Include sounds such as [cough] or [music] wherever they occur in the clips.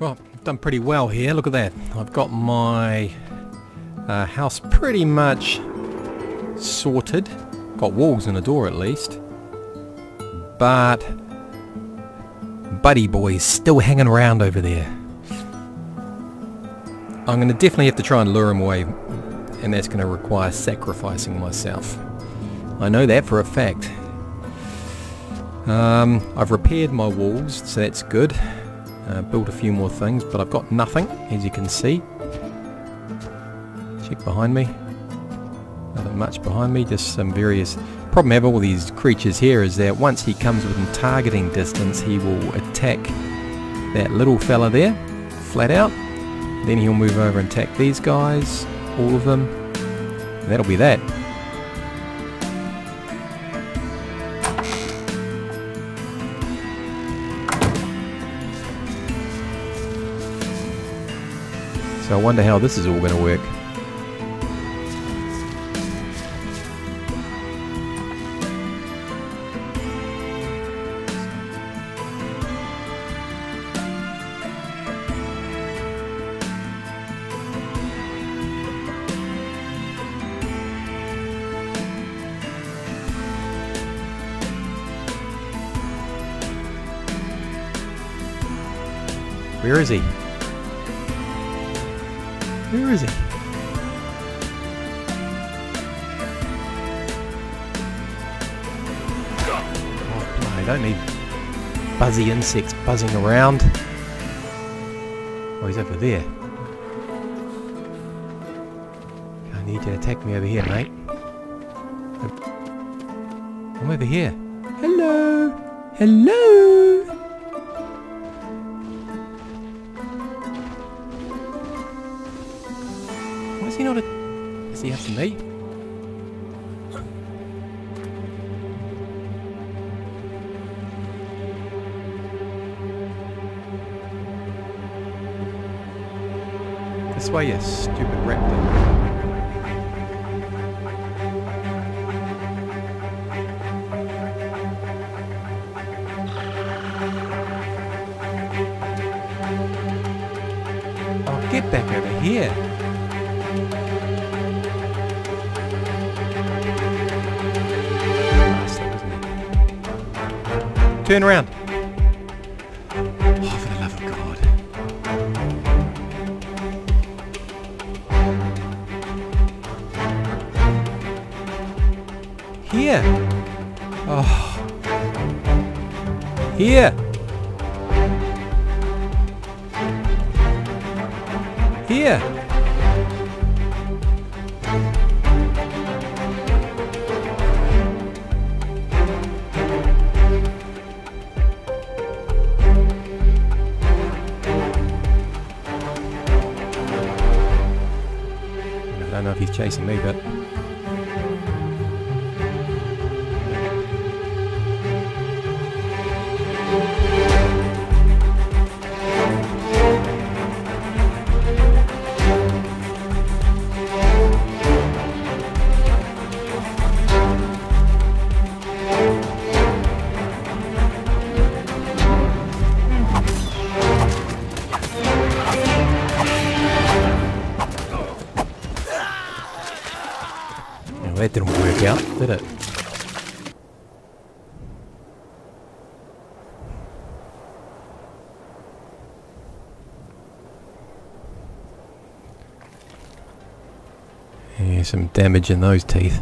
Well, I've done pretty well here. Look at that. I've got my uh, house pretty much sorted. Got walls and a door at least. But Buddy Boy's still hanging around over there. I'm going to definitely have to try and lure him away and that's going to require sacrificing myself. I know that for a fact. Um, I've repaired my walls, so that's good. Uh, built a few more things, but I've got nothing, as you can see. Check behind me. Nothing much behind me, just some various... Problem I have all these creatures here is that once he comes within targeting distance, he will attack that little fella there, flat out. Then he'll move over and attack these guys, all of them. And that'll be that. So I wonder how this is all going to work. Where is he? Where is he? Oh, I don't need buzzy insects buzzing around. Oh, he's over there. I need you to attack me over here, mate. I'm over here. Hello! Hello! Is he not a... Is he after me? This way, you stupid. Oh, get back over here. Turn around. Oh, for the love of God. Here. Oh. Here. Here. He's chasing me, but... Yeah, some damage in those teeth.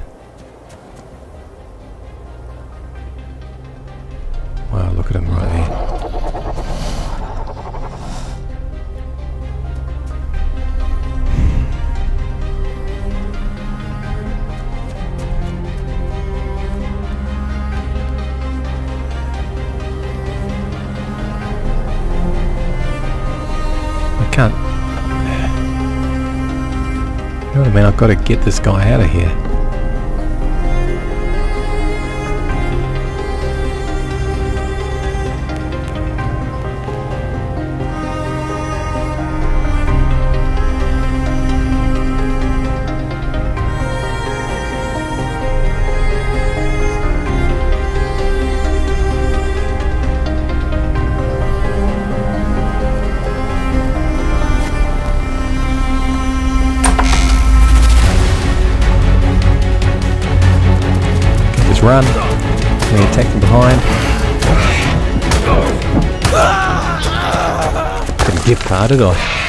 Mean? I've got to get this guy out of here. Run. We attack from behind. Didn't get far, did I?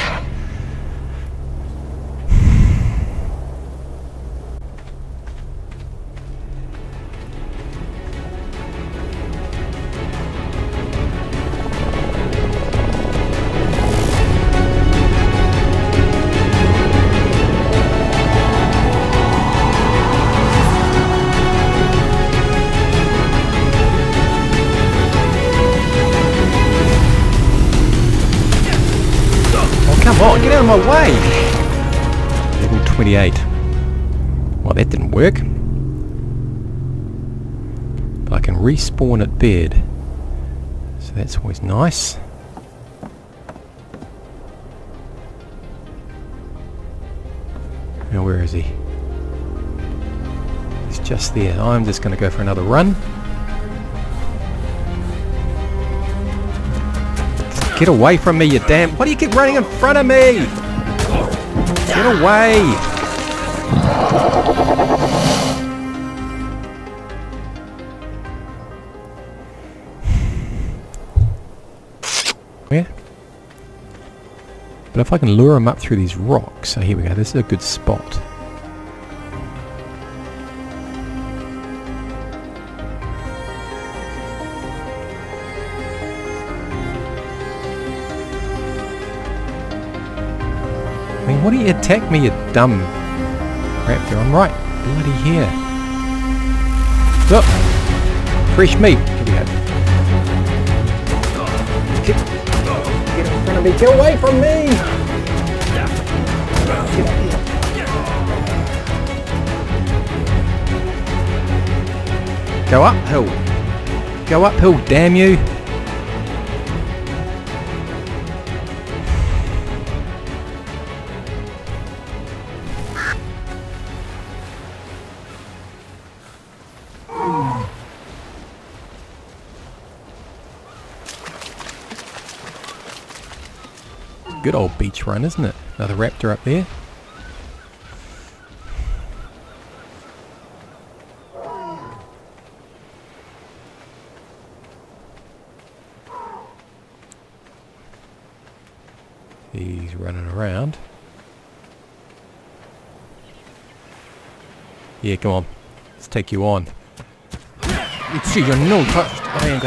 On, get out of my way! Level 28. Well, that didn't work. But I can respawn at bed. So that's always nice. Now where is he? He's just there. I'm just going to go for another run. Get away from me, you damn... Why do you keep running in front of me? Get away! [sighs] Where? But if I can lure him up through these rocks... So here we go, this is a good spot. What do you attack me, you dumb raptor? I'm right bloody here. Look! Fresh meat! Here we go. Get, get in front of me! Get away from me! Go uphill! Go uphill, damn you! Good old beach run, isn't it? Another raptor up there. He's running around. Yeah, come on. Let's take you on. You see, you're no touched. I ain't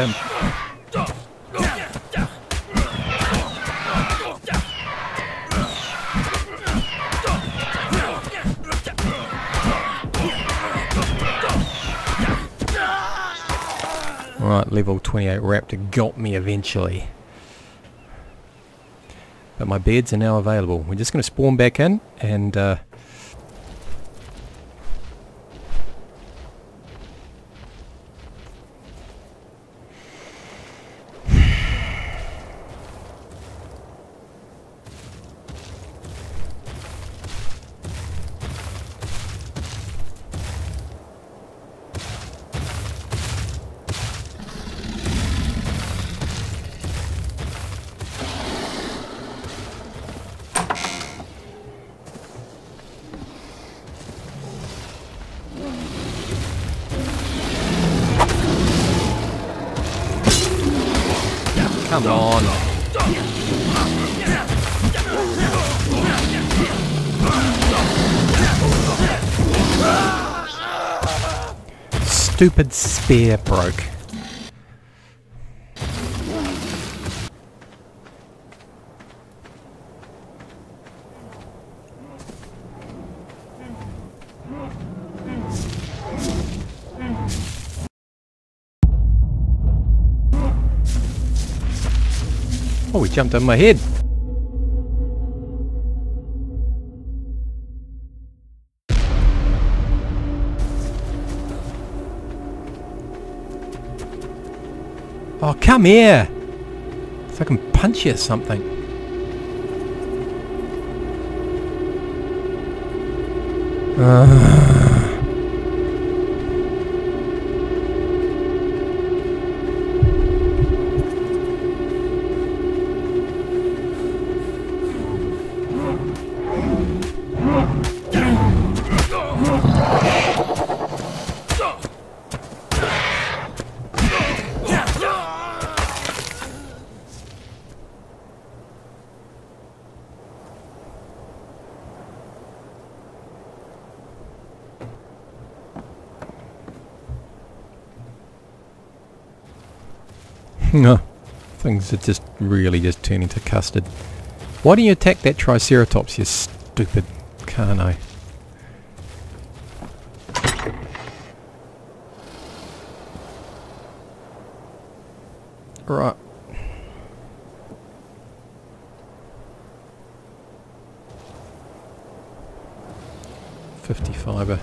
Right, level 28 Raptor got me eventually. But my beds are now available. We're just going to spawn back in and uh, Come on. Stupid spear broke. Oh, he jumped on my head. Oh, come here! If I can punch you or something. Ah. No, [laughs] oh, things are just really just turning to custard. Why don't you attack that Triceratops, you stupid carno? Right. Fifty fibre.